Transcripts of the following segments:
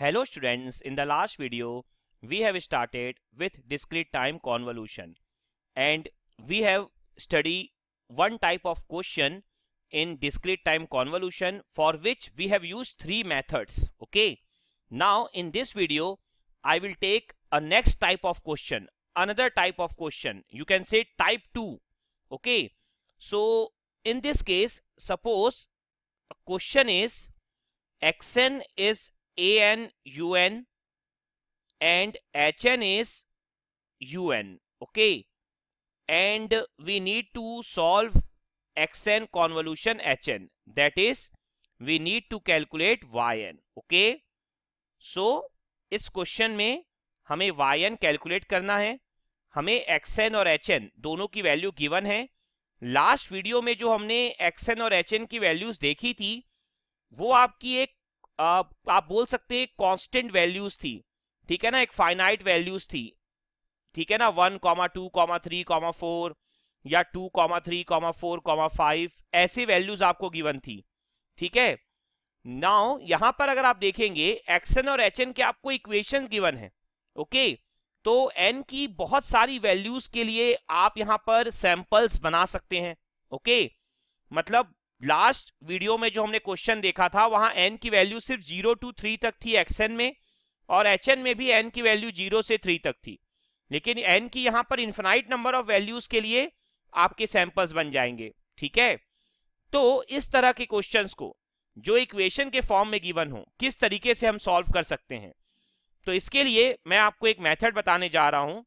Hello students, in the last video we have started with discrete time convolution. And we have studied one type of question in discrete time convolution for which we have used three methods. Okay? Now in this video I will take a next type of question another type of question. You can say type 2 okay? So in this case suppose a question is xn is an u n hn is un okay? And we need to solve xn convolution hn that is, we need to calculate yn okay? So, इस question में हमें y n calculate करना है। हमें x n और h n दोनों की value given है। लास्ट वीडियो में जो हमने एक्स एन और एच एन की वैल्यूज़ देखी थी, वो आपकी एक आप बोल सकते हैं कांस्टेंट वैल्यूज़ थी, ठीक है ना? एक फाइनाइट वैल्यूज़ थी, ठीक है ना? One comma two comma three comma four या two comma three comma four comma five ऐसी वैल्यूज़ आपको गिवन थी, ठीक है? नाउ यहाँ पर अगर आप देखेंगे एक्सएन और एच के आपको इक्वेशन गिवन है ओके तो एन की बहुत सारी वैल्यूज़ के लिए आप यहाँ पर सैंपल्स बना सकते हैं ओके मतलब लास्ट वीडियो में जो हमने क्वेश्चन देखा था, वहाँ एन की वैल्यू सिर्फ़ ज़ीरो टू थ्री तक थी एक्सएन में, और एचएन में भी एन की वैल्यू ज़ीरो से थ्री तक थी। लेकिन एन की यहाँ पर इन्फिनाइट नंबर ऑफ़ वैल्यूज़ के लिए आपके सैंपल्स बन जाएँगे, ठीक है? तो इस तरह के क्वेश्चन को, जो इक्वेशन के फॉर्म में गिवन हो, किस तरीके से हम सॉल्व कर सकते हैं? तो इसके लिए मैं आपको एक मेथड बताने जा रहा हूँ।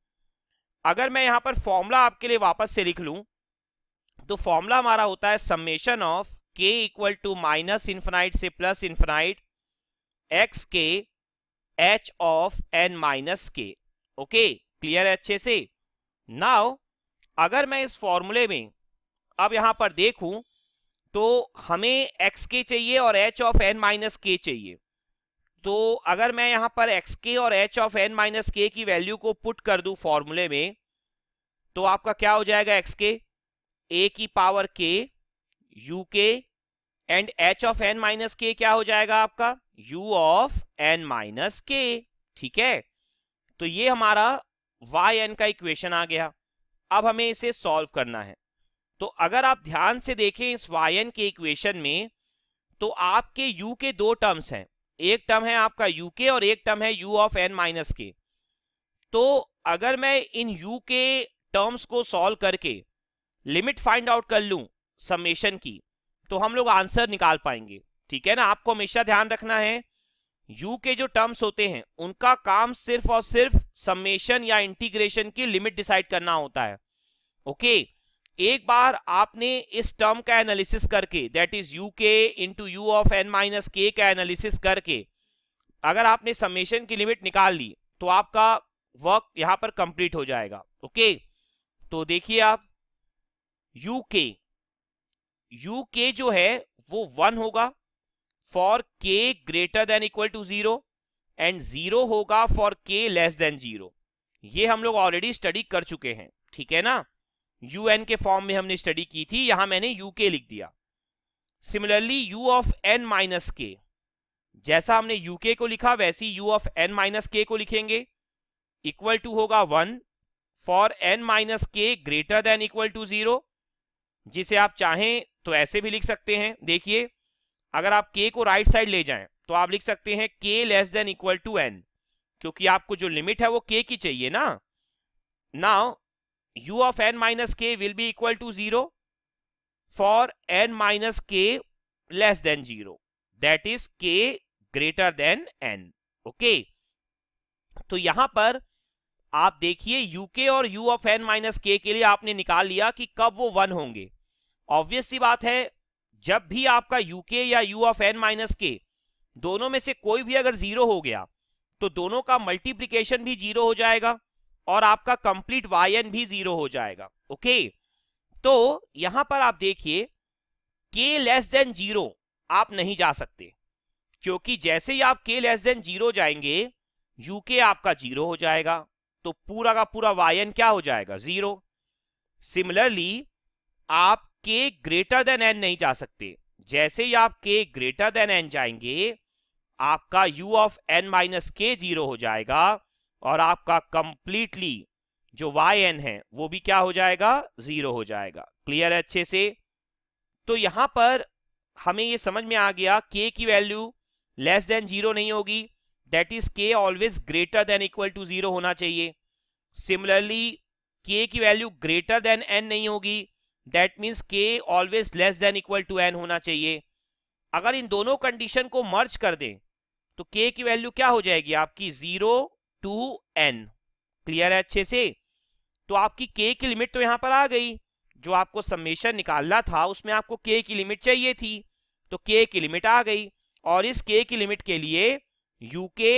अगर मैं यहाँ पर फॉर्मूला आपके लिए वापस से लिख लूँ तो फॉर्मूला हमारा होता है summation of k equal to minus infinite से plus infinite x k h of n minus k okay clear है अच्छे से? नाउ अगर मैं इस फॉर्मूले में अब यहाँ पर देखूँ तो हमें एक्स के चाहिए और एच ऑफ़ एन माइनस के चाहिए। तो अगर मैं यहाँ पर एक्स के और एच ऑफ़ एन माइनस के की वैल्यू को पुट कर दूँ फॉर्मूले में तो आपका क्या हो जाएगा एक्स के ए की power k u k and h of n minus k क्या हो जाएगा आपका? U of n minus k ठीक है? तो ये हमारा वाई एन का इक्वेशन आ गया। अब हमें इसे सॉल्व करना है। तो अगर आप ध्यान से देखें इस वाई एन के इक्वेशन में तो आपके यू के दो टर्म्स हैं। एक टर्म है आपका यू के और एक टर्म है you of n minus k तो अगर मैं इन यू के टर्म्स को सॉल्व करके लिमिट फाइंड आउट कर लूँ समेशन की तो हम लोग आंसर निकाल पाएँगे। ठीक है ना? आपको हमेशा ध्यान रखना है यू के जो टर्म्स होते हैं, उनका काम सिर्फ़ और सिर्फ़ समेशन या इंटीग्रेशन की लिमिट डिसाइड करना होता है। ओके एक बार आपने इस टर्म का एनालिसिस करके that is u k into u of n minus k का एनालिसिस करके, अगर आपने समेशन की लिमिट निकाल ली तो आपका वर्क यहाँ पर कंप्लीट हो जाएगा। ओके तो देखिए आप यू के जो है, वो वन होगा for k greater than equal to zero and zero होगा for k less than zero ये हम लोग ऑलरेडी स्टडी कर चुके हैं, ठीक है ना? एन के फॉर्म में हमने स्टडी की थी, यहाँ मैंने यू के लिख दिया। Similarly u of n minus k जैसा हमने यू के को लिखा, वैसी you of n minus k को लिखेंगे। इक्वल टू होगा one for n minus k greater than equal to zero जिसे आप चाहें तो ऐसे भी लिख सकते हैं। देखिए, अगर आप के को राइट साइड ले जाएँ तो आप लिख सकते हैं k less than equal to n क्योंकि आपको जो लिमिट है वो के की चाहिए ना। Now u of n minus k will be equal to zero for n minus k less than zero that is k greater than n okay तो यहाँ पर आप देखिए यूके और u of n minus k के लिए आपने निकाल लिया कि कब वो वन होंगे। ऑब्वियस सी बात है, जब भी आपका यूके या you of n minus k दोनों में से कोई भी अगर ज़ीरो हो गया तो दोनों का मल्टीप्लीकेशन भी ज़ीरो हो जाएगा और आपका कंप्लीट वाई एन भी ज़ीरो हो जाएगा ओके तो यहाँ पर आप देखिए के लेस देन ज़ीरो आप नहीं जा सकते, क्योंकि जैसे ही आप के लेस देन ज़ीरो जाएँगे यूके आपका ज़ीरो हो जाएगा। तो पूरा का पूरा वाई एन क्या हो जाएगा? ज़ीरो सिमिलरली आप के ग्रेटर देन एन नहीं जा सकते। जैसे ही आप के ग्रेटर देन एन जाएँगे, आपका u of n minus k zero हो जाएगा और आपका कंप्लीटली जो वाई एन है, वो भी क्या हो जाएगा? ज़ीरो हो जाएगा। क्लियर है अच्छे से? तो यहाँ पर हमें ये समझ में आ गया के की वैल्यू लेस देन ज़ीरो नहीं होगी। That is k always greater than equal to zero होना चाहिए। सिमिलरली के की वैल्यू ग्रेटर देन एन नहीं होगी। That means k always less than equal to n होना चाहिए। अगर इन दोनों कंडीशन को मर्ज कर दें तो के की वैल्यू क्या हो जाएगी आपकी? ज़ीरो टू एन क्लियर है अच्छे से? तो आपकी के की लिमिट तो यहाँ पर आ गई। जो आपको समेशन निकालना था, उसमें आपको के की लिमिट चाहिए थी। तो के की लिमिट आ गई। और इस के की लिमिट के लिए u k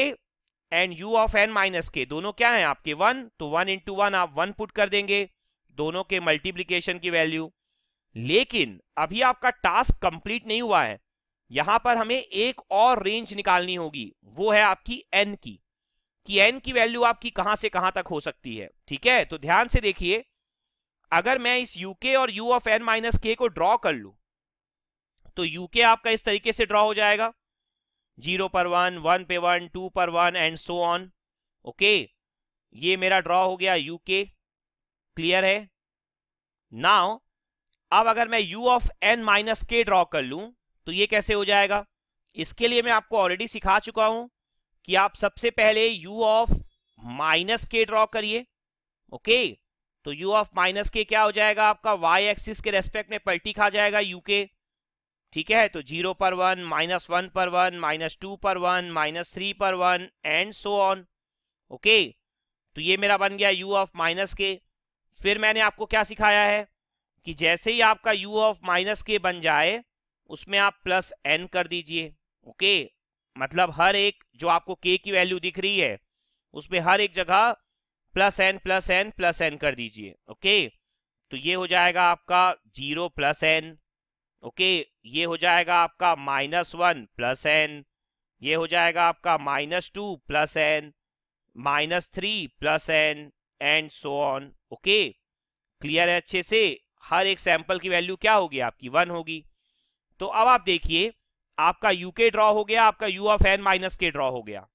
and u of n minus k दोनों क्या है आपके? वन तो वन इंटू वन आप वन पुट कर देंगे। दोनों के मल्टीप्लीकेशन की वैल्यू लेकिन अभी आपका टास्क कंप्लीट नहीं हुआ है। यहाँ पर हमें एक और रेंज निकालनी होगी। वो है आपकी एन की। कि एन की वैल्यू आपकी कहाँ से कहाँ तक हो सकती है। ठीक है? तो ध्यान से देखिए। अगर मैं इस यूके और u of n minus k को ड्रॉ कर लू तो यूके आपका इस तरीके से ड्रॉ हो जाएगा। ज़ीरो पर वन वन पे वन, टू पर one and so on okay ये मेरा ड्रॉ हो गया यूके क्लियर है? नाउ अब अगर मैं u of n minus k draw कर लूँ तो ये कैसे हो जाएगा? इसके लिए मैं आपको ऑलरेडी सिखा चुका हूँ कि आप सबसे पहले u of minus k draw करिए। ओके तो u ऑफ़ माइनस के क्या हो जाएगा? आपका y एक्सिस के रेस्पेक्ट में पलटी खा जाएगा u के ठीक है? तो ज़ीरो पर वन, माइनस वन पर वन, माइनस टू पर वन, माइनस थ्री पर one and so on okay? तो ये मेरा बन गया u ऑफ़ माइनस के फिर मैंने आपको क्या सिखाया है? कि जैसे ही आपका u ऑफ़ माइनस के बन जाए, उसमें आप प्लस एन कर दीजिए। ओके? मतलब हर एक जो आपको के की वैल्यू दिख रही है, उसमें हर एक जगह plus n plus n plus n कर दीजिए। ओके? तो ये हो जाएगा आपका ज़ीरो प्लस एन ओके, ये हो जाएगा आपका माइनस वन प्लस एन, ये हो जाएगा आपका minus two plus n, minus three plus n, and so on, okay. Clear है अच्छे से? हर एक सैंपल की वैल्यू क्या होगी आपकी? वन होगी। तो अब आप देखिए, आपका यू के ड्रॉ हो गया, आपका u of n minus k draw हो गया।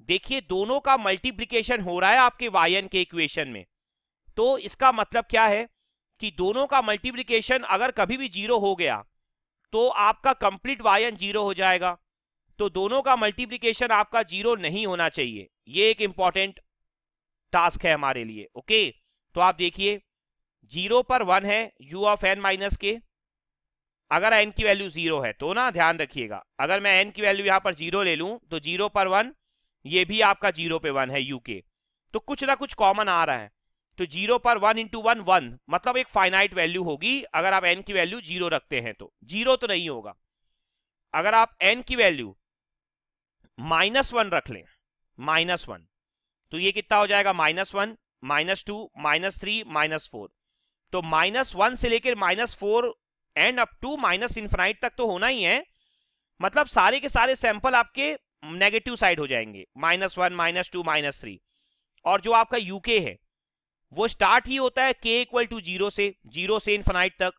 देखिए, दोनों का मल्टीप्लीकेशन हो रहा है आपके वाई एन के इक्वेशन में। तो इसका मतलब क्या है? कि दोनों का मल्टीप्लीकेशन अगर कभी भी ज़ीरो हो गया तो आपका कंप्लीट वाई एन ज़ीरो हो जाएगा। तो दोनों का मल्टीप्लीकेशन आपका ज़ीरो नहीं होना चाहिए। ये एक इंपॉर्टेंट टास्क है हमारे लिए ओके तो आप देखिए ज़ीरो पर वन है यू ऑफ़ एन माइनस के अगर एन की वैल्यू ज़ीरो है तो ना ध्यान रखिएगा। अगर मैं एन की वैल्यू यहाँ पर ज़ीरो ले लूँ तो ज़ीरो पर वन ये भी आपका ज़ीरो पे वन है यू के। तो कुछ ना कुछ कॉमन आ रहा है। तो ज़ीरो पर वन इंटू वन वन मतलब एक फाइनाइट वैल्यू होगी, अगर आप एन की वैल्यू ज़ीरो रखते हैं तो। ज़ीरो तो नहीं होगा। अगर आप एन की वैल्यू माइनस वन रख लें माइनस वन तो ये कितना हो जाएगा? Minus one minus two minus three minus four तो माइनस वन से लेकर minus four and up to minus infinite तक तो होना ही है। मतलब सारे के सारे सैंपल आपके नेगेटिव साइड हो जाएँगे। Minus one minus two minus three और जो आपका यूके है वो स्टार्ट ही होता है के इक्वल टू ज़ीरो से ज़ीरो से इन्फाइट तक।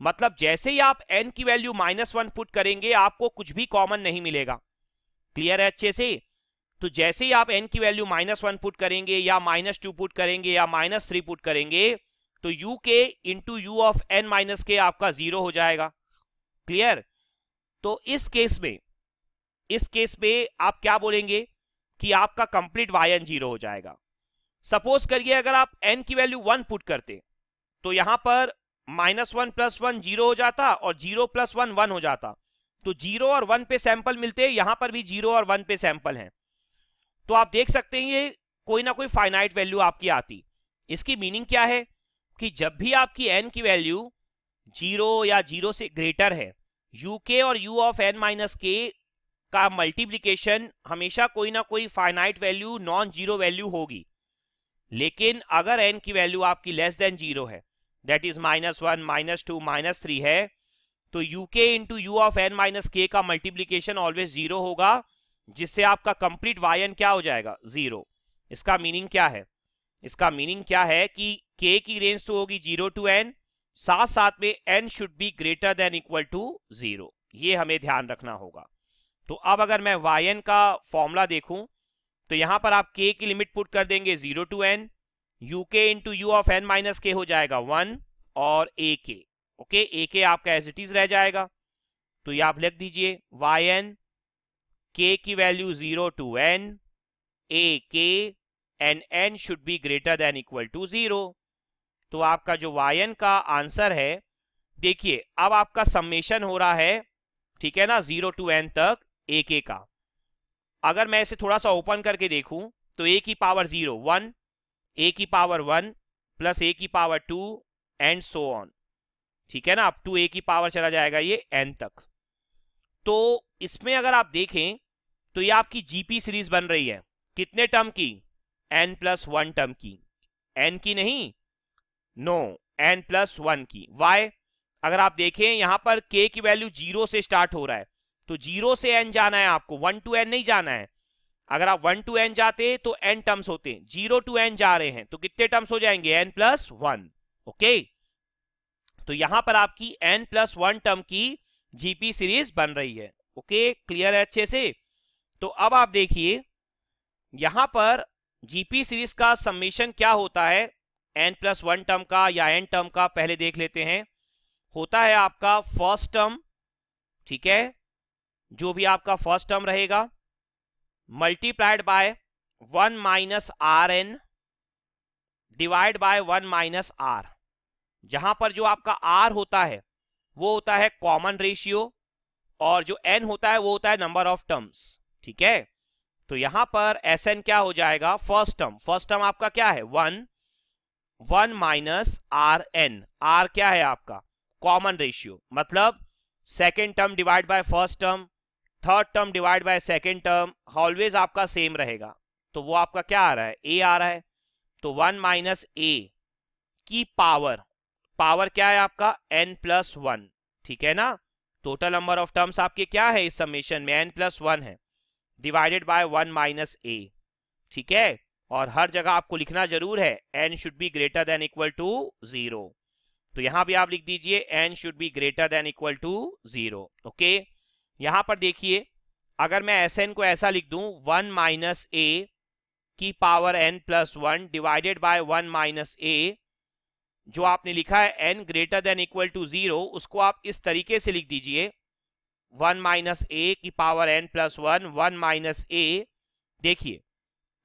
मतलब जैसे ही आप एन की वैल्यू माइनस वन पुट करेंगे, आपको कुछ भी कॉमन नहीं मिलेगा। क्लियर है अच्छे से? तो जैसे ही आप एन की वैल्यू माइनस वन पुट करेंगे, या माइनस टू पुट करेंगे, या माइनस थ्री पुट करेंगे तो u k into u of n minus k आपका ज़ीरो हो जाएगा। क्लियर तो इस केस में, इस केस में आप क्या बोलेंगे? कि आपका कंप्लीट वाई एन ज़ीरो हो जाएगा। सपोज़ करिए अगर आप एन की वैल्यू वन पुट करते तो यहाँ पर minus one plus one zero हो जाता और ज़ीरो प्लस वन वन हो जाता। तो ज़ीरो और वन पे सैंपल मिलते, यहाँ पर भी ज़ीरो और वन पे सैंपल हैं। तो आप देख सकते हैं ये कोई ना कोई फाइनाइट वैल्यू आपकी आती। इसकी मीनिंग क्या है? कि जब भी आपकी एन की वैल्यू ज़ीरो या ज़ीरो से ग्रेटर है यू के और u of n minus k का मल्टीप्लीकेशन हमेशा कोई ना कोई finite value non zero value होगी। लेकिन अगर एन की वैल्यू आपकी लेस देन ज़ीरो है that is minus one minus two minus three है तो u k into u of n minus k का मल्टीप्लीकेशन ऑलवेज ज़ीरो होगा, जिससे आपका कंप्लीट वाई एन क्या हो जाएगा? ज़ीरो इसका मीनिंग क्या है? इसका मीनिंग क्या है कि के की रेंज तो होगी ज़ीरो टू एन साथ साथ में n should be greater than equal to zero हमें ध्यान रखना होगा। तो अब अगर मैं वाई एन का फॉर्मूला देखूँ तो यहाँ पर आप के की लिमिट पुट कर देंगे zero to n u k into u of n minus k हो जाएगा वन और ए के ओके ए के आपका एज इट इज़ रह जाएगा। तो ये आप लिख दीजिए वाई एन के की value zero to n a k n n should be greater than equal to zero तो आपका जो वाई एन का आंसर है, देखिए, अब आपका सम्मेशन हो रहा है, ठीक है ना? ज़ीरो टू एन तक ए के का। अगर मैं इसे थोड़ा सा ओपन करके देखूँ तो ए की पावर ज़ीरो वन ए की पावर वन प्लस ए की power two and so on ठीक है ना? अब टू ए की पावर चला जाएगा ये एन तक। तो इसमें अगर आप देखें तो ये आपकी जीपी सीरीज़ बन रही है। कितने टर्म की? एन प्लस वन टर्म की। एन की नहीं? नो एन प्लस वन की। वाई अगर आप देखें, यहाँ पर के की वैल्यू ज़ीरो से स्टार्ट हो रहा है। तो ज़ीरो से एन जाना है आपको, वन टू एन नहीं जाना है। अगर आप वन टू एन जाते तो एन टर्म्स होते ज़ीरो टू एन जा रहे हैं तो कितने टर्म्स हो जाएँगे? एन प्लस वन ओके तो यहाँ पर आपकी एन प्लस वन टर्म की जीपी सीरीज़ बन रही है ओके क्लियर है अच्छे से? तो अब आप देखिए, यहाँ पर जीपी सीरीज़ का समेशन क्या होता है? एन प्लस वन टर्म का या एन टर्म का, पहले देख लेते हैं। होता है आपका फ़र्स्ट टर्म ठीक है? जो भी आपका फ़र्स्ट टर्म रहेगा multiplied by one minus r n divide by one minus r जहाँ पर जो आपका आर होता है, वो होता है कॉमन रेशियो और जो एन होता है, वो होता है नंबर ऑफ़ टर्म्स ठीक है? तो यहाँ पर एस एन क्या हो जाएगा? फ़र्स्ट टर्म फ़र्स्ट टर्म आपका क्या है? One one minus r n r क्या है आपका? कॉमन रेशियो मतलब second term divide by first term third term divide by second term always आपका सेम रहेगा। तो वो आपका क्या आ रहा है? ए आ रहा है। तो वन माइनस ए की पावर पावर क्या है आपका? एन प्लस वन ठीक है ना? टोटल नंबर ऑफ़ टर्म्स आपके क्या है इस समेशन में? एन प्लस वन है। Divided by one minus a ठीक है? और हर जगह आपको लिखना ज़रूर है n should be greater than equal to zero तो यहाँ भी आप लिख दीजिए n should be greater than equal to zero okay यहाँ पर देखिए, अगर मैं एस एन को ऐसा लिख दूँ, वन माइनस ए की power n plus one divided by one minus a जो आपने लिखा है n greater than equal to zero उसको आप इस तरीके से लिख दीजिए। वन माइनस ए की power n plus one one minus a देखिए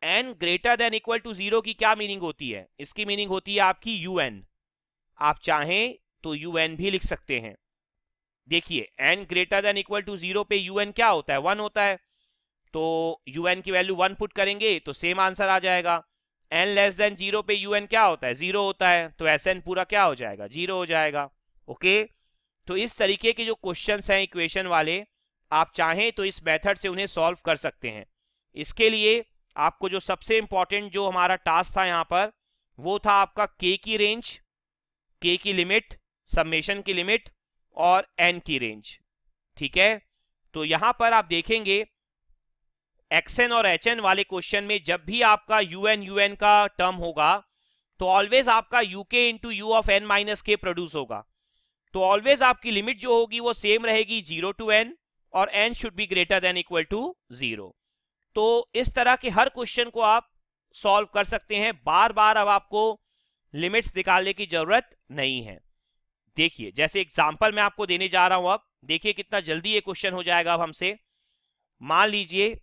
n greater than equal to zero की क्या मीनिंग होती है? इसकी मीनिंग होती है आपकी यू एन आप चाहें तो यू एन भी लिख सकते हैं। देखिए n greater than equal to zero पे यू एन क्या होता है? वन होता है। तो यू एन की वैल्यू वन पुट करेंगे तो सेम आंसर आ जाएगा। एन लेस देन ज़ीरो पे यू एन क्या होता है? ज़ीरो होता है। तो एस एन पूरा क्या हो जाएगा? ज़ीरो हो जाएगा। ओके? तो इस तरीके के जो क्वेश्चन हैं इक्वेशन वाले, आप चाहें तो इस मेथड से उन्हें सॉल्व कर सकते हैं। इसके लिए आपको जो सबसे इंपॉर्टेंट जो हमारा टास्क था यहाँ पर, वो था आपका के की रेंज के की लिमिट सबमेशन की लिमिट और एन की रेंज ठीक है? तो यहाँ पर आप देखेंगे एक्सएन और एच एन वाले क्वेश्चन में जब भी आपका यू एन यू एन का टर्म होगा तो ऑलवेज आपका u k into u of n minus k produce होगा। तो ऑलवेज आपकी लिमिट जो होगी वो सेम रहेगी ज़ीरो टू एन और n should be greater than equal to zero तो इस तरह के हर क्वेश्चन को आप सॉल्व कर सकते हैं। बार बार अब आपको लिमिट्स निकालने की ज़रूरत नहीं है। देखिए, जैसे एग्ज़ाम्पल मैं आपको देने जा रहा हूँ अब, देखिए कितना जल्दी ये क्वेश्चन हो जाएगा अब हमसे। मान लीजिए,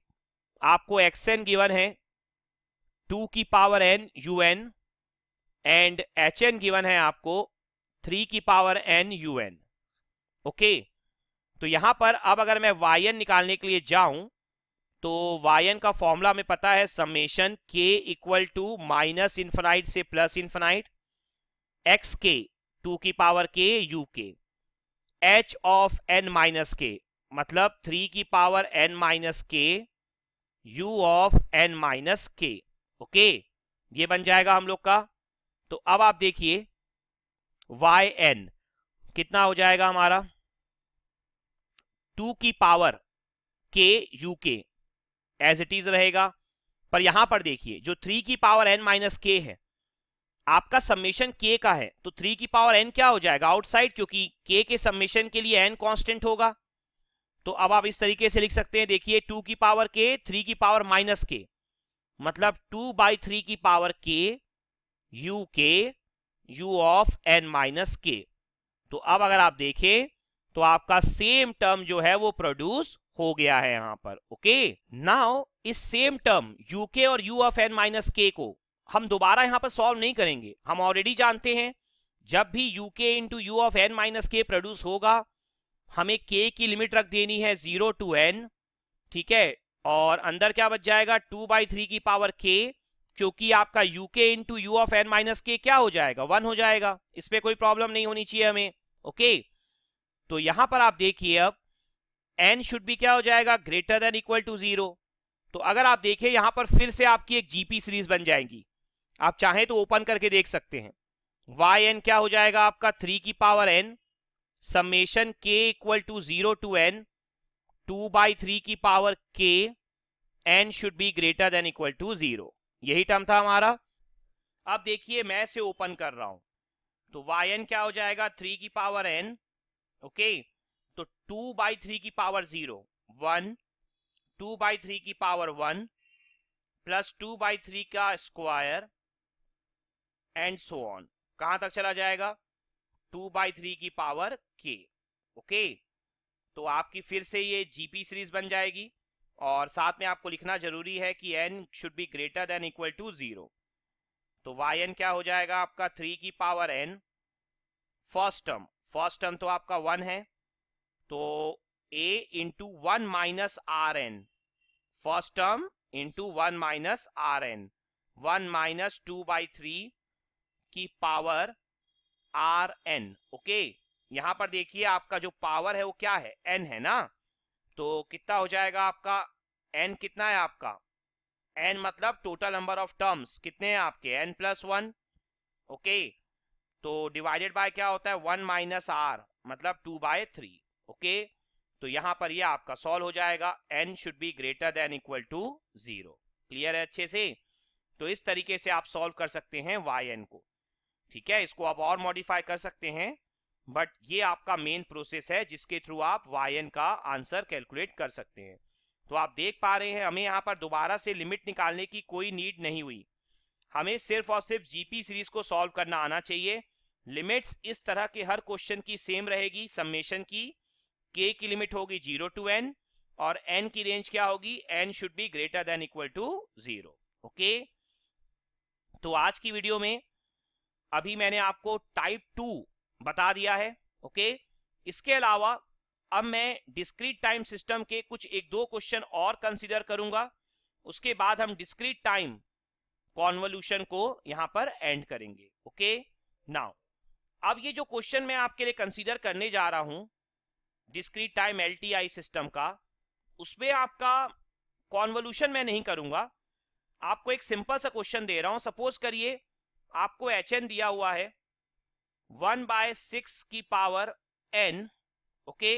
आपको एक्स एन गिवन है टू की power n u n and h n given है आपको थ्री की power n u n okay तो यहाँ पर अब अगर मैं वाई एन निकालने के लिए जाऊँ तो वाई एन का फॉर्मूला में पता है summation k equal to minus infinite से plus infinite x k two की power k u k. H of n minus k मतलब थ्री की power n minus k u of n minus k okay ये बन जाएगा हम लोग का। तो अब आप देखिए वाई एन कितना हो जाएगा हमारा? टू की पावर के u k as it is रहेगा। पर यहाँ पर देखिए, जो थ्री की पावर एन माइनस के है आपका समेशन के का है तो थ्री की पावर एन क्या हो जाएगा आउटसाइड क्योंकि के के समेशन के लिए एन कांस्टेंट होगा। तो अब आप इस तरीके से लिख सकते हैं, देखिए टू की पावर के थ्री की पावर माइनस के मतलब टू बाई थ्री की power k u k u of n minus k तो अब अगर आप देखें तो आपका सेम टर्म जो है, वो प्रोड्यूस हो गया है यहाँ पर ओके नाउ इस सेम टर्म यूके और u of n minus k को हम दोबारा यहाँ पर सॉल्व नहीं करेंगे। हम ऑलरेडी जानते हैं, जब भी u k into u of n minus k produce होगा, हमें के की लिमिट रख देनी है ज़ीरो टू एन ठीक है? और अंदर क्या बच जाएगा? टू बाई थ्री की पावर के क्योंकि आपका u k into u of n minus k क्या हो जाएगा? वन हो जाएगा। इस पर कोई प्रॉब्लम नहीं होनी चाहिए हमें ओके तो यहाँ पर आप देखिए अब एन शुड भी क्या हो जाएगा? Greater than equal to zero तो अगर आप देखें, यहाँ पर फिर से आपकी एक जीपी सीरीज़ बन जाएगी। आप चाहें तो ओपन करके देख सकते हैं। वाई एन क्या हो जाएगा आपका? थ्री की power n summation k equal to zero to n two by three की power k n should be greater than equal to zero यही टर्म था हमारा। अब देखिए मैं से ओपन कर रहा हूँ। तो वाई एन क्या हो जाएगा? थ्री की पावर एन ओके तो टू बाई थ्री की power zero one two by three की power one plus two by three का स्क्वायर एंड सो ऑन कहाँ तक चला जाएगा? टू बाई थ्री की पावर के ओके तो आपकी फिर से ये जीपी सीरीज़ बन जाएगी और साथ में आपको लिखना ज़रूरी है कि n should be greater than equal to zero तो वाई एन क्या हो जाएगा? आपका थ्री की power n first term first term तो आपका वन है. तो a into one minus r n first term into one minus r n one minus two by three की पावर आर एन ओके यहाँ पर देखिए आपका जो पावर है वो क्या है? एन है ना? तो कितना हो जाएगा आपका? एन कितना है आपका? एन मतलब टोटल नंबर ऑफ़ टर्म्स कितने हैं आपके? एन प्लस वन ओके तो डिवाइडेड बाय क्या होता है? वन माइनस आर मतलब टू बाय थ्री ओके तो यहाँ पर यह आपका सॉल्व हो जाएगा। N should be greater than equal to zero clear है अच्छे से? तो इस तरीके से आप सॉल्व कर सकते हैं वाई एन को। ठीक है, इसको आप और मॉडिफाई कर सकते हैं बट ये आपका मेन प्रोसेस है, जिसके थ्रू आप वाई एन का आंसर कैलकुलेट कर सकते हैं। तो आप देख पा रहे हैं, हमें यहाँ पर दोबारा से लिमिट निकालने की कोई नीड नहीं हुई। हमें सिर्फ़ और सिर्फ़ जीपी सीरीज़ को सॉल्व करना आना चाहिए। लिमिट्स इस तरह के हर क्वेश्चन की सेम रहेगी समेशन की। के की लिमिट होगी ज़ीरो टू एन और एन की रेंज क्या होगी? N should be greater than equal to zero okay तो आज की वीडियो में अभी मैंने आपको टाइप टू बता दिया है ओके इसके अलावा अब मैं डिस्क्रीट टाइम सिस्टम के कुछ एक दो क्वेश्चन और कंसिडर करूँगा। उसके बाद हम डिस्क्रीट टाइम कॉन्वोल्यूशन को यहाँ पर एंड करेंगे ओके नाउ अब ये जो क्वेश्चन मैं आपके लिए कंसीडर करने जा रहा हूँ डिस्क्रीट टाइम एलटीआई सिस्टम का, उसमें आपका कॉन्वोल्यूशन मैं नहीं करूँगा। आपको एक सिंपल सा क्वेश्चन दे रहा हूँ। सपोज़ करिए आपको एच एन दिया हुआ है। वन बाय सिक्स की पावर एन ओके?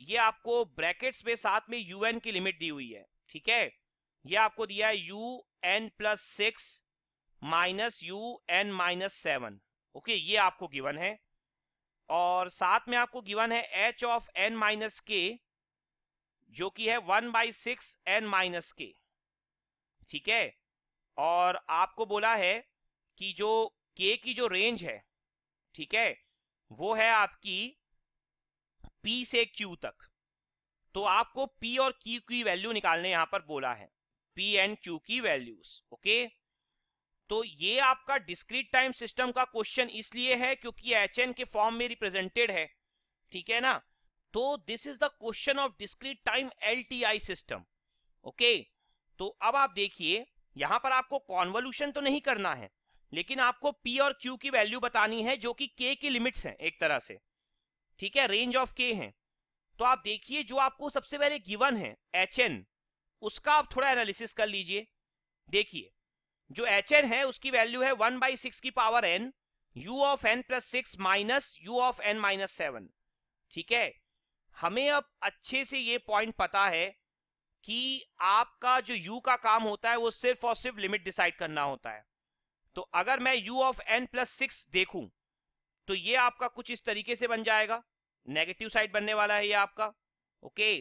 ये आपको ब्रैकेट्स में साथ में यू एन की लिमिट दी हुई है, ठीक है? ये आपको दिया है u n plus six minus u n minus seven okay? ये आपको गिवन है। और साथ में आपको गिवन है एच ऑफ़ एन माइनस के जो कि है one by six n minus k ठीक है? और आपको बोला है कि जो के की जो रेंज है, ठीक है, वो है आपकी पी से क्यू तक। तो आपको पी और क्यू की वैल्यू निकालने यहाँ पर बोला है। पी एंड क्यू की वैल्यूज़ ओके तो ये आपका डिस्क्रीट टाइम सिस्टम का क्वेश्चन इसलिए है क्योंकि एच एन के फॉर्म में रिप्रेजेंटेड है, ठीक है ना? तो this is the question of discrete time L T I system okay तो अब आप देखिए, यहाँ पर आपको कॉन्वोल्यूशन तो नहीं करना है लेकिन आपको पी और क्यू की वैल्यू बतानी है जो कि के की लिमिट्स हैं एक तरह से। ठीक है? रेंज ऑफ़ के हैं। तो आप देखिए जो आपको सबसे पहले गिवन है एच एन उसका आप थोड़ा एनालिसिस कर लीजिए। देखिए, जो एच एन है, उसकी वैल्यू है वन बाई सिक्स की power n u of n plus six minus u of n minus seven ठीक है? हमें अब अच्छे से ये पॉइंट पता है कि आपका जो u का काम होता है, वो सिर्फ़ और सिर्फ़ लिमिट डिसाइड करना होता है। तो अगर मैं u of n plus six देखूँ तो ये आपका कुछ इस तरीके से बन जाएगा। नेगेटिव साइड बनने वाला है ये आपका। Okay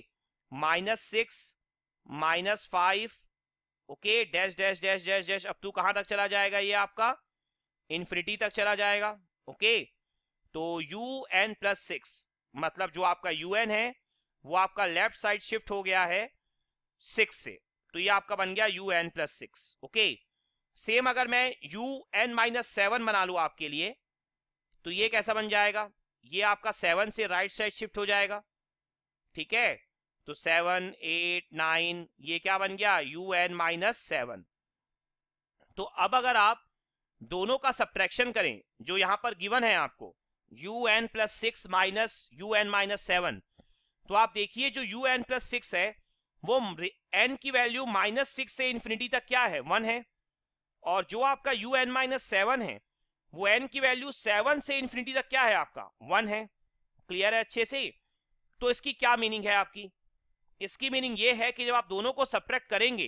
minus six minus five okay dash dash dash dash dash अब टू कहाँ तक चला जाएगा ये आपका? इन्फिनिटी तक चला जाएगा। ओके तो यू एन प्लस सिक्स मतलब जो आपका यू एन है, वो आपका लेफ़्ट साइड शिफ्ट हो गया है सिक्स से। तो ये आपका बन गया u n plus six okay same अगर मैं यू एन माइनस सेवन बना लू आपके लिए तो ये कैसा बन जाएगा? ये आपका सेवन से राइट साइड शिफ्ट हो जाएगा। ठीक है? तो सेवन एट नाइन ये क्या बन गया? यू एन माइनस सेवन तो अब अगर आप दोनों का सब्ट्रैक्शन करें, जो यहाँ पर गिवन है आपको u n plus six minus u n minus seven तो आप देखिए जो यू एन प्लस सिक्स है, वो एन की वैल्यू माइनस सिक्स से इंफिनिटी तक क्या है? वन है। और जो आपका यू एन माइनस सेवन है, वो एन की वैल्यू सेवन से इंफिनिटी तक क्या है आपका? वन है। क्लियर है अच्छे से? तो इसकी क्या मीनिंग है आपकी? इसकी मीनिंग ये है कि जब आप दोनों को सब्ट्रैक्ट करेंगे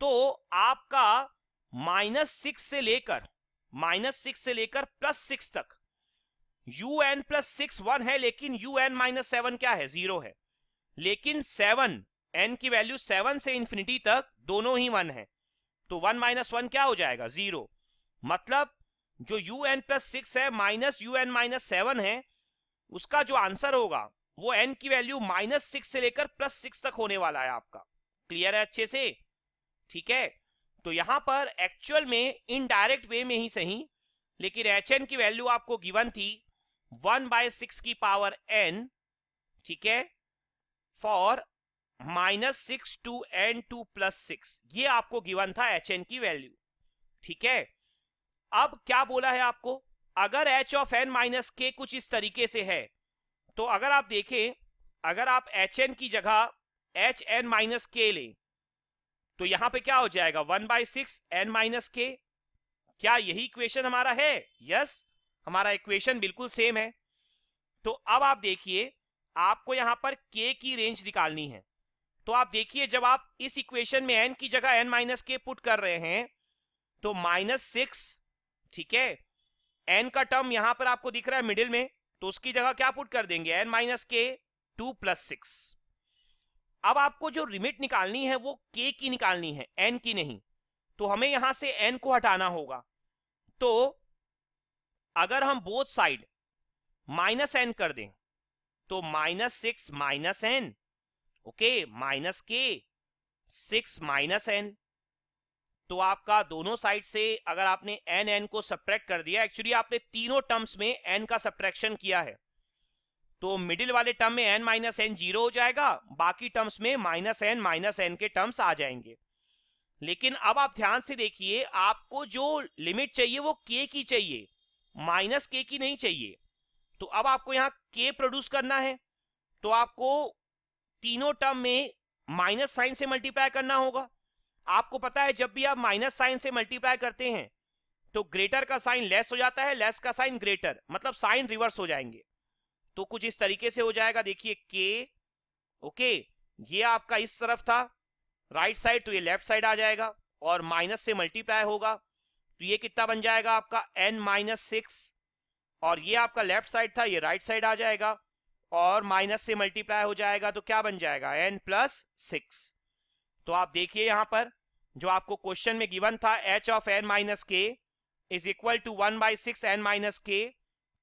तो आपका माइनस सिक्स से लेकर माइनस सिक्स से लेकर प्लस सिक्स तक u n plus six one है, लेकिन यू एन माइनस सेवन क्या है? ज़ीरो है। लेकिन सेवन एन की वैल्यू सेवन से इंफिनिटी तक दोनों ही वन है। तो वन माइनस वन क्या हो जाएगा? ज़ीरो। मतलब जो यू एन प्लस सिक्स है minus u n minus seven है, उसका जो आंसर होगा, वो एन की वैल्यू माइनस सिक्स से लेकर प्लस सिक्स तक होने वाला है आपका। क्लियर है अच्छे से? ठीक है? तो यहाँ पर एक्चुअल में इनडायरेक्ट वे में ही सही, लेकिन एच एन की वैल्यू आपको गिवन थी वन बाय सिक्स की पावर एन ठीक है? For minus six to n to plus six. ये आपको गिवन था एच एन की वैल्यू। ठीक है? अब क्या बोला है आपको? अगर एच ऑफ़ एन माइनस के कुछ इस तरीके से है तो अगर आप देखें, अगर आप एच एन की जगह एच एन माइनस के ले तो यहाँ पे क्या हो जाएगा? One by six n minus k क्या यही इक्वेशन हमारा है? यस हमारा इक्वेशन बिल्कुल सेम है। तो अब आप देखिए, आपको यहाँ पर के की रेंज निकालनी है। तो आप देखिए, जब आप इस इक्वेशन में एन की जगह एन माइनस के पुट कर रहे हैं तो माइनस सिक्स ठीक है? एन का टर्म यहाँ पर आपको दिख रहा है मिडिल में तो उसकी जगह क्या पुट कर देंगे? N minus k to plus six अब आपको जो लिमिट निकालनी है, वो के की निकालनी है एन की नहीं। तो हमें यहाँ से एन को हटाना होगा। तो अगर हम बोथ साइड माइनस एन कर दें तो minus six minus n okay, minus k, six minus n. तो आपका दोनों साइड से अगर आपने एन एन को सब्ट्रैक्ट कर दिया, एक्चुअली आपने तीनों टर्म्स में एन का सब्ट्रैक्शन किया है। तो मिडिल वाले टर्म में एन माइनस एन ज़ीरो हो जाएगा, बाकी टर्म्स में माइनस एन माइनस एन के टर्म्स आ जाएँगे। लेकिन अब आप ध्यान से देखिए, आपको जो लिमिट चाहिए वो के की चाहिए, माइनस के की नहीं चाहिए। तो अब आपको यहाँ के प्रोड्यूस करना है। तो आपको तीनों टर्म में माइनस साइन से मल्टीप्लाई करना होगा। आपको पता है, जब भी आप माइनस साइन से मल्टीप्लाई करते हैं तो ग्रेटर का साइन लेस हो जाता है, लेस का साइन ग्रेटर मतलब साइन रिवर्स हो जाएँगे। तो कुछ इस तरीके से हो जाएगा, देखिए के ओके, ये आपका इस तरफ़ था, राइट साइड तो ये लेफ़्ट साइड आ जाएगा, और माइनस से मल्टीप्लाई होगा तो ये कितना बन जाएगा आपका एन माइनस सिक्स, और ये आपका लेफ़्ट साइड था, ये राइट साइड आ जाएगा और माइनस से मल्टीप्लाई हो जाएगा तो क्या बन जाएगा? एन प्लस सिक्स तो आप देखिए यहाँ पर, जो आपको क्वेश्चन में गिवन था h of n minus k is equal to one by six n minus k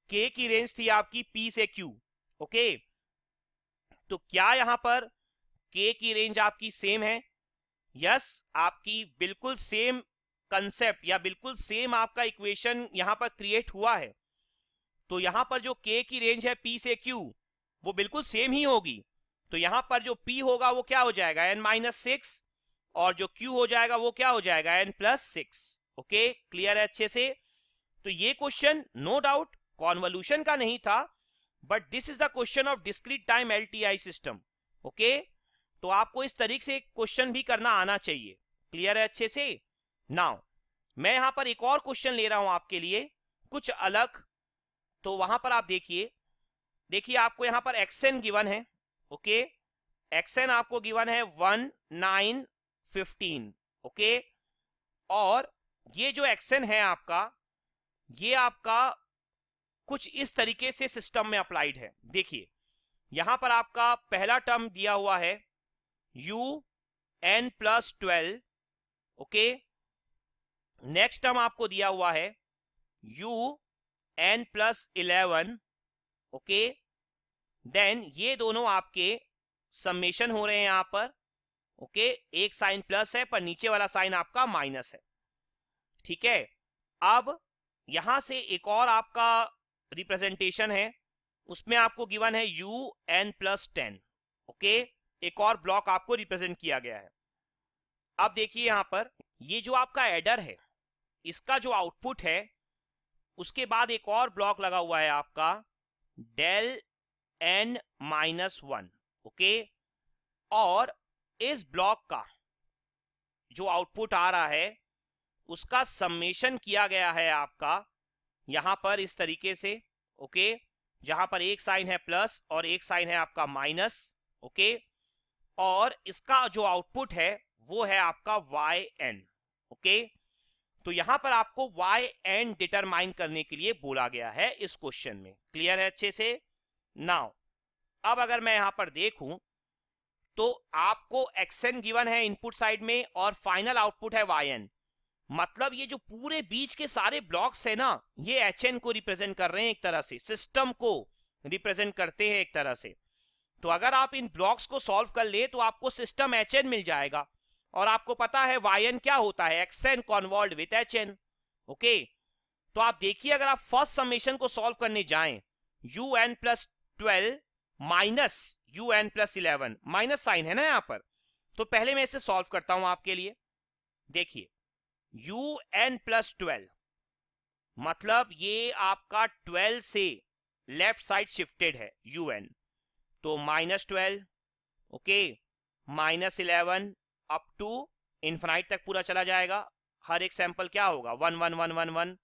के की रेंज थी आपकी पी से क्यू ओके तो क्या यहाँ पर के की रेंज आपकी सेम है? यस आपकी बिल्कुल सेम कंसेप्ट या बिल्कुल सेम आपका इक्वेशन यहाँ पर क्रिएट हुआ है। तो यहाँ पर जो के की रेंज है पी से क्यू वो बिल्कुल सेम ही होगी। तो यहाँ पर जो p होगा वो क्या हो जाएगा? एन माइनस सिक्स और जो q हो जाएगा वो क्या हो जाएगा? N plus six okay clear है अच्छे से? तो ये क्वेश्चन नो डाउट कॉन्वोल्यूशन का नहीं था but this is the question of discrete time LTI system okay तो आपको इस तरीके से क्वेश्चन भी करना आना चाहिए। क्लियर है अच्छे से? नाउ मैं यहाँ पर एक और क्वेश्चन ले रहा हूँ आपके लिए। कुछ अलग। तो वहाँ पर आप देखिए। देखिए, आपको यहाँ पर एक्सएन गिवन है ओके एक्सएन आपको गिवन है वन, नाइन फिफ्टीन ओके और ये जो एक्सएन है आपका, ये आपका कुछ इस तरीके से सिस्टम में अप्लाइड है। देखिए, यहाँ पर आपका पहला टर्म दिया हुआ है, u, n plus twelve okay next term आपको दिया हुआ है, u, n plus eleven okay? Then ये दोनों आपके समेशन हो रहे हैं यहाँ पर, ओके? एक साइन प्लस है, पर नीचे वाला साइन आपका माइनस है। ठीक है? अब यहाँ से एक और आपका रिप्रेजेंटेशन है, उसमें आपको गिवन है u n plus ten okay? एक और ब्लॉक आपको रिप्रेजेंट किया गया है। अब देखिए यहाँ पर, ये जो आपका एडर है, इसका जो आउटपुट है, उसके बाद एक और ब्लॉक लगा हुआ है आपका del n minus one okay और इस ब्लॉक का जो आउटपुट आ रहा है, उसका सम्मेशन किया गया है आपका यहाँ पर इस तरीके से ओके जहाँ पर एक साइन है प्लस और एक साइन है आपका माइनस ओके और इसका जो आउटपुट है, वो है आपका वाई एन ओके तो यहाँ पर आपको वाई एन डिटरमाइन करने के लिए बोला गया है इस क्वेश्चन में। क्लियर है अच्छे से? नाउ अब अगर मैं यहाँ पर देखूँ तो आपको एक्सएन गिवन है इनपुट साइड में और फाइनल आउटपुट है वाई एन मतलब ये जो पूरे बीच के सारे ब्लॉक्स है ना, ये एच एन को रिप्रेजेंट कर रहे हैं एक तरह से सिस्टम को रिप्रेजेंट करते हैं एक तरह से। तो अगर आप इन ब्लॉक्स को सॉल्व कर ले तो आपको सिस्टम एच एन मिल जाएगा। और आपको पता है वाई एन क्या होता है? X n convolve with h n okay तो आप देखिए, अगर आप फ़र्स्ट समेशन को सॉल्व करने जाएँ u n plus twelve minus u n plus eleven minus sign है ना यहाँ पर? तो पहले मैं इसे सॉल्व करता हूँ आपके लिए। देखिए यू एन प्लस ट्वेल्व मतलब ये आपका ट्वेल्व से लेफ़्ट साइड शिफ्टेड है यू एन तो minus twelve okay minus eleven up to infinite तक पूरा चला जाएगा। हर एक सैंपल क्या होगा? One one one one one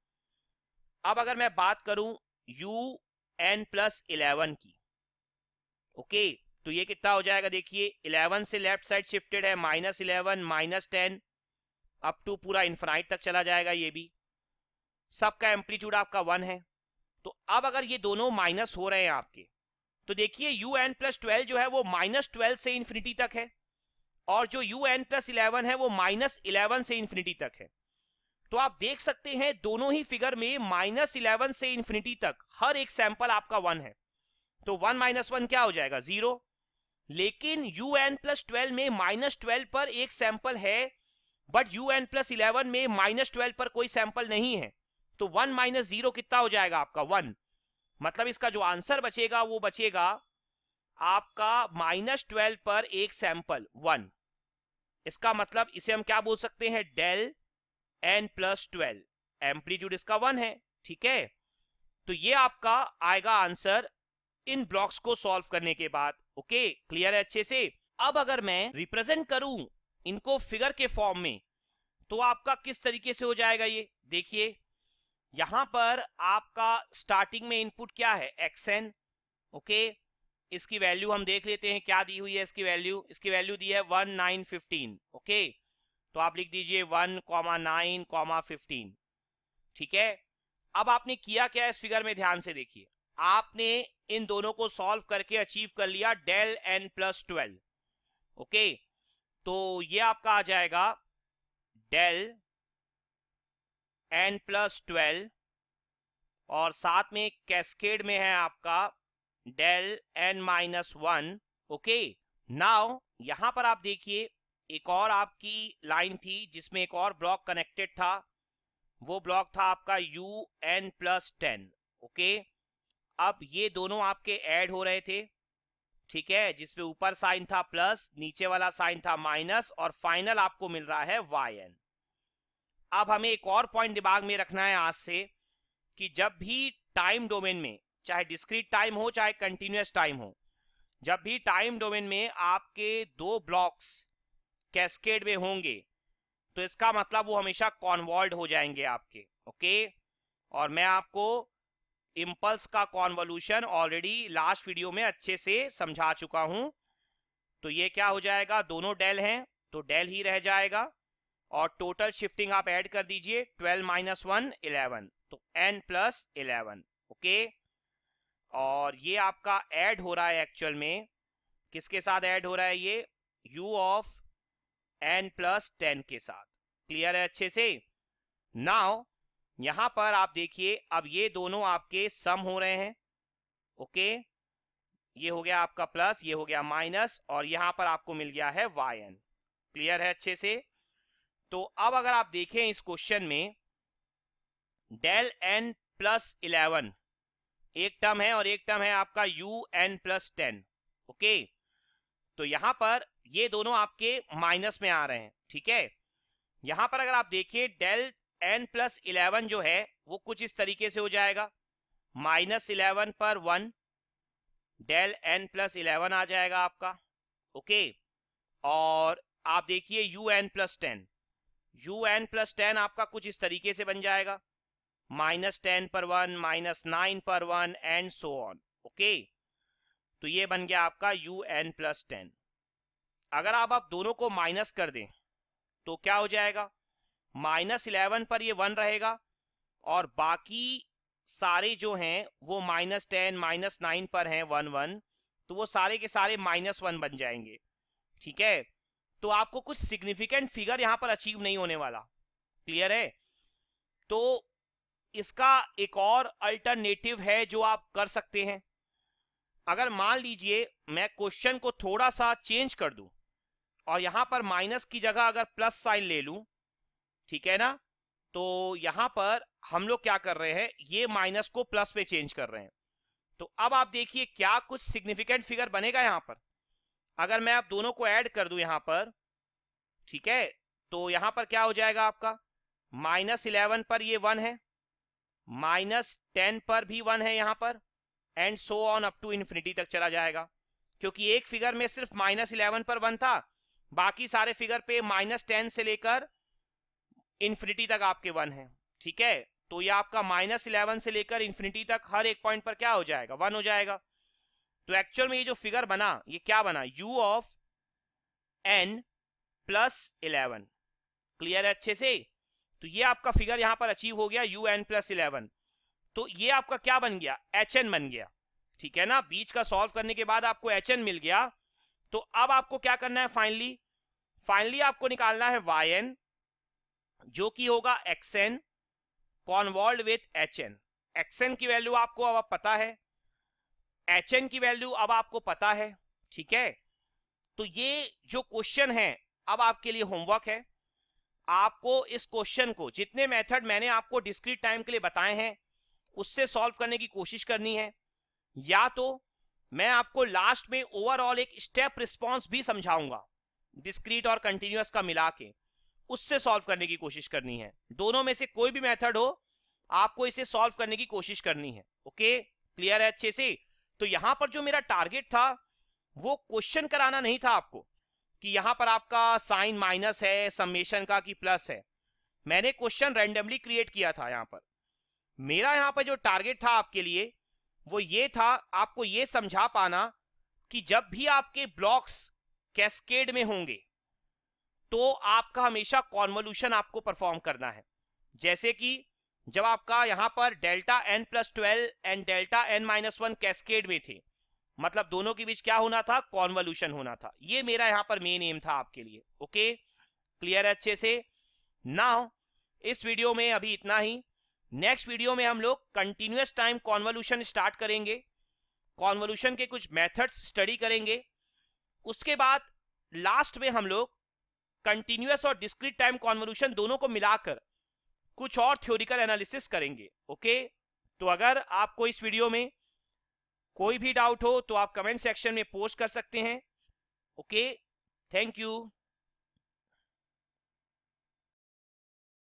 अब अगर मैं बात करूँ यू एन प्लस इलेवन की। ओके तो ये कितना हो जाएगा देखिए इलेवन से लेफ़्ट साइड शिफ्टेड है minus eleven minus ten up to पूरा इन्फाइट तक चला जाएगा ये भी। सबका एम्पलीट्यूड आपका वन है। तो अब अगर ये दोनों माइनस हो रहे हैं आपके तो देखिए यू एन प्लस ट्वेल्व जो है वो माइनस ट्वेल्व से इन्फिनिटी तक है। और जो यू एन प्लस इलेवन है, वो माइनस इलेवन से इन्फिनिटी तक है। तो आप देख सकते हैं, दोनों ही फिगर में माइनस इलेवन से इन्फिनिटी तक हर एक सैंपल आपका वन है। तो वन माइनस वन क्या हो जाएगा? ज़ीरो लेकिन यू एन प्लस ट्वेल्व में माइनस ट्वेल्व पर एक सैंपल है but u n plus eleven में माइनस ट्वेल्व पर कोई सैंपल नहीं है। तो वन माइनस ज़ीरो कितना हो जाएगा आपका? वन मतलब इसका जो आंसर बचेगा, वो बचेगा आपका माइनस ट्वेल्व पर एक सैंपल वन इसका मतलब इसे हम क्या बोल सकते हैं? Del n plus twelve amplitude इसका वन है, ठीक है? तो ये आपका आएगा आंसर इन ब्लॉक्स को सॉल्व करने के बाद ओके क्लियर है अच्छे से? अब अगर मैं रिप्रेजेंट करूँ इनको फिगर के फॉर्म में तो आपका किस तरीके से हो जाएगा ये? देखिए, यहाँ पर आपका स्टार्टिंग में इनपुट क्या है? एक्स एन ओके इसकी वैल्यू हम देख लेते हैं, क्या दी हुई है इसकी वैल्यू? इसकी वैल्यू दी है वन नाइन फिफ्टीन, ओके? तो आप लिख दीजिए one comma nine comma fifteen, ठीक है? अब आपने किया क्या इस फिगर में? ध्यान से देखिए, आपने इन दोनों को सॉल्व करके अचीव कर लिया del n plus twelve, okay? तो ये आपका आ जाएगा डेल एन प्लस ट्वेल्व, और साथ में कैस्केड में है आपका del n minus one okay now यहाँ पर आप देखिए, एक और आपकी लाइन थी जिसमें एक और ब्लॉक कनेक्टेड था। वो ब्लॉक था आपका u n plus ten okay अब ये दोनों आपके ऐड हो रहे थे, ठीक है? जिसमें ऊपर साइन था प्लस नीचे वाला साइन था माइनस और फाइनल आपको मिल रहा है वाई एन अब हमें एक और पॉइंट दिमाग में रखना है आज से कि जब भी टाइम डोमेन में चाहे डिस्क्रीट टाइम हो, चाहे कंटिन्यूस टाइम हो। जब भी टाइम डोमेन में आपके दो ब्लॉक्स कैस्केड में होंगे तो इसका मतलब वो हमेशा कॉन्वॉल्ड हो जाएँगे आपके ओके और मैं आपको इम्पल्स का कॉन्वोल्यूशन ऑलरेडी लास्ट वीडियो में अच्छे से समझा चुका हूँ। तो ये क्या हो जाएगा? दोनों डेल हैं तो डेल ही रह जाएगा। और टोटल शिफ्टिंग आप ऐड कर दीजिए 12 माइनस वन इलेवन तो n प्लस इलेवन ओके और ये आपका ऐड हो रहा है एक्चुअल में। किसके साथ ऐड हो रहा है ये? U of n plus ten के साथ। क्लियर है अच्छे से? नाउ यहाँ पर आप देखिए, अब ये दोनों आपके सम हो रहे हैं। ओके ये हो गया आपका प्लस ये हो गया माइनस और यहाँ पर आपको मिल गया है वाई एन क्लियर है अच्छे से? तो अब अगर आप देखें इस क्वेश्चन में डेल एन प्लस इलेवन एक टर्म है और एक टर्म है आपका u n plus ten okay तो यहाँ पर ये दोनों आपके माइनस में आ रहे हैं, ठीक है? यहाँ पर अगर आप देखिए डेल एन प्लस इलेवन जो है, वो कुछ इस तरीके से हो जाएगा। माइनस इलेवन पर one del n plus eleven आ जाएगा आपका ओके और आप देखिए u n plus ten u n plus ten आपका कुछ इस तरीके से बन जाएगा। माइनस टेन पर वन, माइनस नाइन पर one and so on okay तो ये बन गया आपका यू एन प्लस टेन अगर आप आप दोनों को माइनस कर दें तो क्या हो जाएगा? माइनस इलेवन पर ये वन रहेगा, और बाकी सारे जो हैं, वो माइनस टेन माइनस नाइन पर हैं वन वन तो वो सारे के सारे माइनस वन बन जाएँगे, ठीक है? तो आपको कुछ सिग्निफिकेंट फिगर यहाँ पर अचीव नहीं होने वाला क्लियर है? तो इसका एक और अल्टरनेटिव है जो आप कर सकते हैं। अगर मान लीजिए मैं क्वेश्चन को थोड़ा सा चेंज कर दूँ और यहाँ पर माइनस की जगह अगर प्लस साइन ले लूँ, ठीक है ना? तो यहाँ पर हम लोग क्या कर रहे हैं? ये माइनस को प्लस पे चेंज कर रहे हैं। तो अब आप देखिए क्या कुछ सिग्निफिकेंट फिगर बनेगा यहाँ पर। अगर मैं आप दोनों को ऐड कर दूँ यहाँ पर, ठीक है? तो यहाँ पर क्या हो जाएगा आपका? माइनस इलेवन पर ये वन है। माइनस टेन पर भी वन है यहाँ पर and so on up to infinity तक चला जाएगा। क्योंकि एक फिगर में सिर्फ़ माइनस इलेवन पर वन था, बाकी सारे फिगर पे माइनस टेन से लेकर इन्फिनिटी तक आपके वन है। ठीक है? तो ये आपका माइनस इलेवन से लेकर इन्फिनिटी तक हर एक पॉइंट पर क्या हो जाएगा? वन हो जाएगा। तो एक्चुअल में ये जो फिगर बना, ये क्या बना? U of n plus eleven. Clear है अच्छे से? तो ये आपका फिगर यहाँ पर अचीव हो गया यू एन प्लस इलेवन तो ये आपका क्या बन गया? एच एन बन गया। ठीक है ना? बीच का सॉल्व करने के बाद आपको एच एन मिल गया। तो अब आपको क्या करना है फाइनली फाइनली आपको निकालना है वाई एन जो कि होगा x n convolved with h n x n की वैल्यू आपको अब पता है। एच एन की वैल्यू अब आपको पता है। ठीक है? तो ये जो क्वेश्चन है, अब आपके लिए होमवर्क है। आपको इस क्वेश्चन को, जितने मेथड मैंने आपको डिस्क्रीट टाइम के लिए बताए हैं, उससे सॉल्व करने की कोशिश करनी है। या तो मैं आपको लास्ट में ओवरऑल एक स्टेप रिस्पॉन्स भी समझाऊँगा डिस्क्रीट और कंटिन्यूस का मिला के। उससे सॉल्व करने की कोशिश करनी है। दोनों में से कोई भी मेथड हो, आपको इसे सॉल्व करने की कोशिश करनी है। ओके क्लियर है अच्छे से? तो यहाँ पर जो मेरा टारगेट था, वो क्वेश्चन कराना नहीं था आपको। कि यहाँ पर आपका साइन माइनस है, समेशन का कि प्लस है। मैंने क्वेश्चन रैंडमली क्रिएट किया था यहाँ पर। मेरा यहाँ पर जो टारगेट था आपके लिए, वो ये था, आपको ये समझा पाना कि जब भी आपके ब्लॉक्स कैस्केड में होंगे तो आपका हमेशा कॉन्वोल्यूशन आपको परफॉर्म करना है। जैसे कि जब आपका यहाँ पर delta n plus twelve and delta n minus one cascade में थे मतलब दोनों के बीच क्या होना था? कॉन्वोल्यूशन होना था। ये मेरा यहाँ पर मेन एम था आपके लिए। ओके क्लियर है अच्छे से? नाउ इस वीडियो में अभी इतना ही। नेक्स्ट वीडियो में हम लोग कंटिन्यूस टाइम कॉन्वोल्यूशन स्टार्ट करेंगे। कॉन्वोल्यूशन के कुछ मेथड्स स्टडी करेंगे। उसके बाद लास्ट में हम लोग कंटिन्यूस और डिस्क्रीट टाइम कॉन्वोल्यूशन दोनों को मिलाकर कुछ और थ्योरिकल एनालिसिस करेंगे। ओके तो अगर आपको इस वीडियो में कोई भी डाउट हो तो आप कमेंट सेक्शन में पोस्ट कर सकते हैं। Okay thank you